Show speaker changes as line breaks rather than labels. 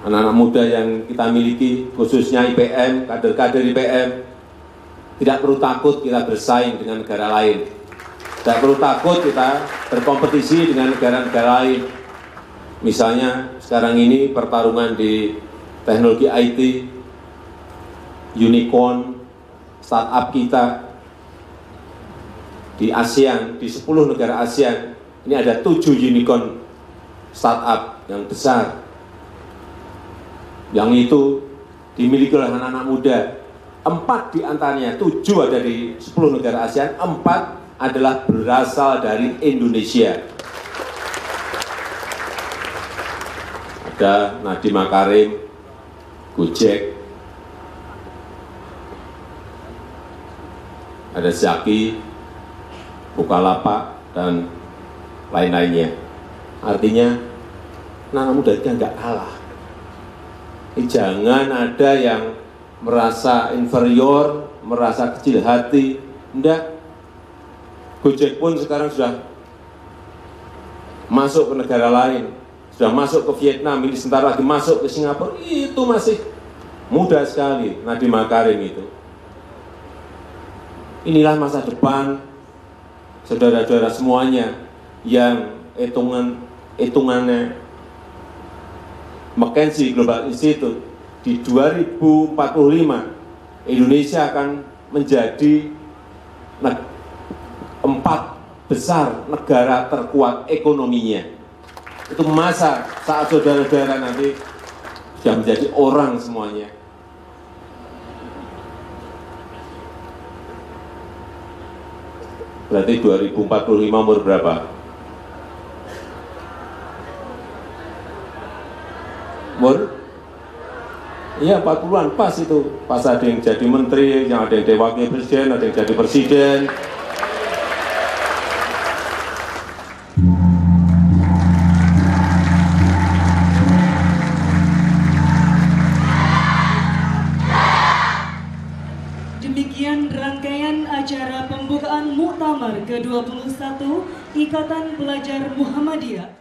anak-anak muda yang kita miliki, khususnya IPM, kader-kader IPM, tidak perlu takut kita bersaing dengan negara lain. Tidak perlu takut kita berkompetisi dengan negara-negara lain. Misalnya sekarang ini pertarungan di teknologi IT, unicorn, startup kita di ASEAN, di 10 negara ASEAN, ini ada tujuh unicorn startup yang besar. Yang itu dimiliki oleh anak-anak muda. Empat di antaranya, tujuh ada di 10 negara ASEAN, empat adalah berasal dari Indonesia. Ada Nadiem Makarim, Gojek, ada Zaki, Bukalapak, dan lain-lainnya. Artinya, anak muda kita nggak kalah. Eh, jangan ada yang merasa inferior, merasa kecil hati. Enggak. Gojek pun sekarang sudah masuk ke negara lain. Sudah masuk ke Vietnam, ini sebentar lagi masuk ke Singapura. Itu masih mudah sekali Nadiem Makarim itu. Inilah masa depan saudara-saudara semuanya yang hitungan hitungannya McKinsey Global Institute di 2045 Indonesia akan menjadi empat besar negara terkuat ekonominya. Itu masa saat saudara-saudara nanti sudah menjadi orang semuanya. Berarti 2045 umur berapa? Umur? Iya 40-an pas itu. Pas ada yang jadi menteri, yang ada yang jadi wakil presiden, ada yang jadi presiden.
Demikian rangkaian acara pembukaan Muktamar ke-21 Ikatan Pelajar Muhammadiyah